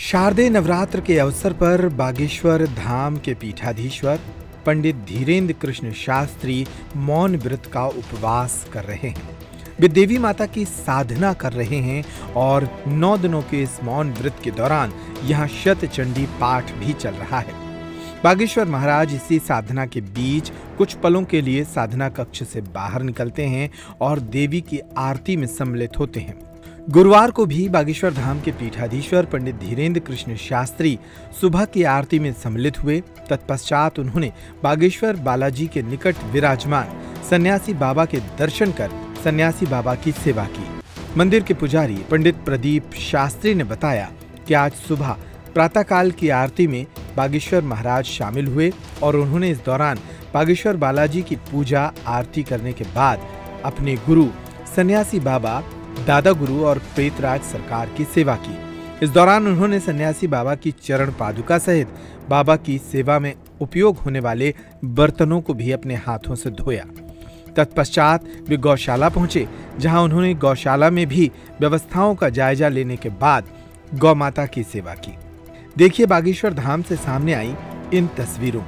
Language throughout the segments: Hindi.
शारदीय नवरात्र के अवसर पर बागेश्वर धाम के पीठाधीश्वर पंडित धीरेन्द्र कृष्ण शास्त्री मौन व्रत का उपवास कर रहे हैं। वे देवी माता की साधना कर रहे हैं और नौ दिनों के इस मौन व्रत के दौरान यहाँ शत चंडी पाठ भी चल रहा है। बागेश्वर महाराज इसी साधना के बीच कुछ पलों के लिए साधना कक्ष से बाहर निकलते हैं और देवी की आरती में सम्मिलित होते हैं। गुरुवार को भी बागेश्वर धाम के पीठाधीश्वर पंडित धीरेन्द्र कृष्ण शास्त्री सुबह की आरती में सम्मिलित हुए। तत्पश्चात उन्होंने बागेश्वर बालाजी के निकट विराजमान सन्यासी बाबा के दर्शन कर सन्यासी बाबा की सेवा की। मंदिर के पुजारी पंडित प्रदीप शास्त्री ने बताया कि आज सुबह प्रातःकाल की आरती में बागेश्वर महाराज शामिल हुए और उन्होंने इस दौरान बागेश्वर बालाजी की पूजा आरती करने के बाद अपने गुरु सन्यासी बाबा दादा गुरु और प्रेतराज सरकार की सेवा की। इस दौरान उन्होंने सन्यासी बाबा की चरण पादुका सहित बाबा की सेवा में उपयोग होने वाले बर्तनों को भी अपने हाथों से धोया। तत्पश्चात वे गौशाला पहुँचे, जहाँ उन्होंने गौशाला में भी व्यवस्थाओं का जायजा लेने के बाद गौ माता की सेवा की। देखिए बागेश्वर धाम से सामने आई इन तस्वीरों।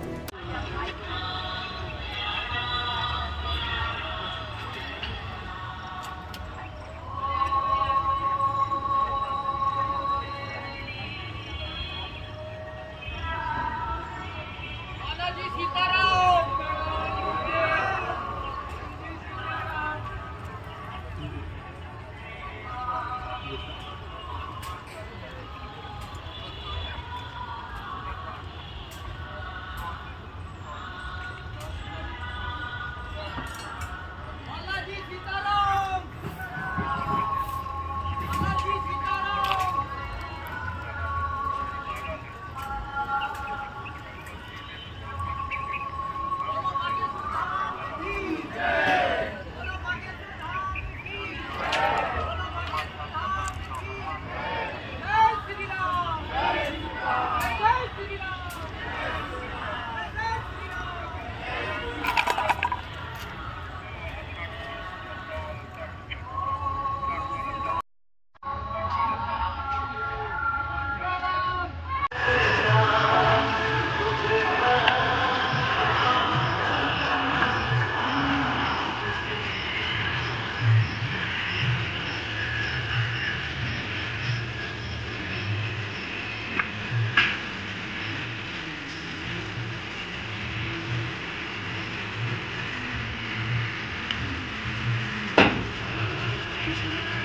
appreciate it.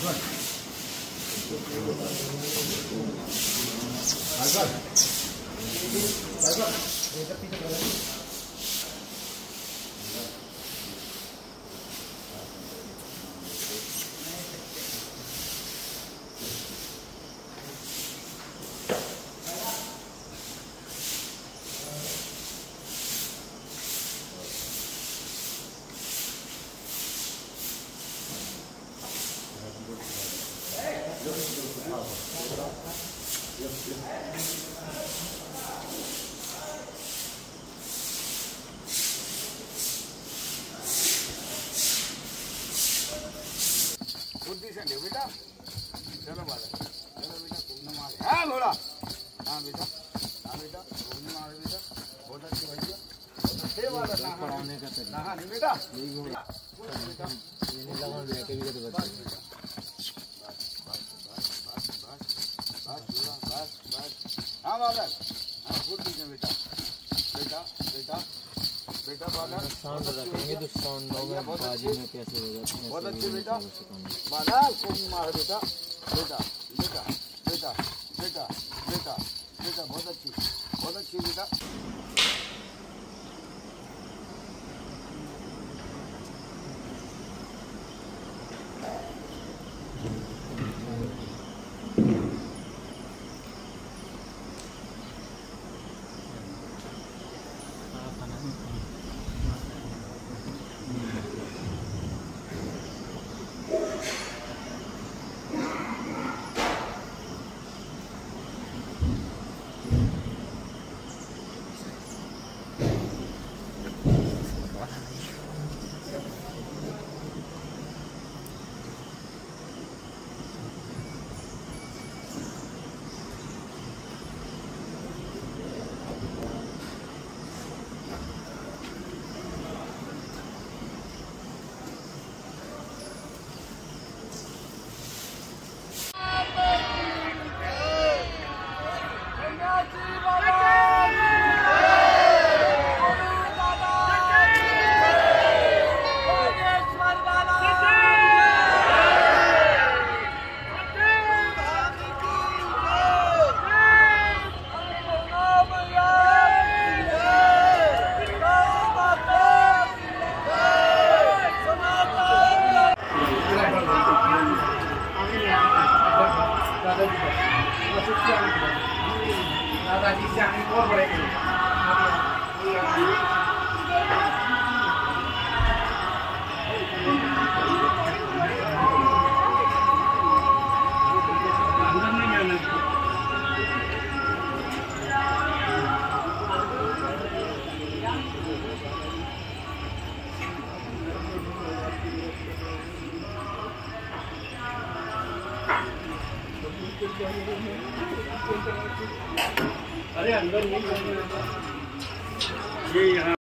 Agora. Agora. Agora. बहुत अच्छे बेटा बहुत अच्छी बेटा। नजदीक से आने और बढ़ेंगे Thank you. अरे अंदर नहीं ये यहाँ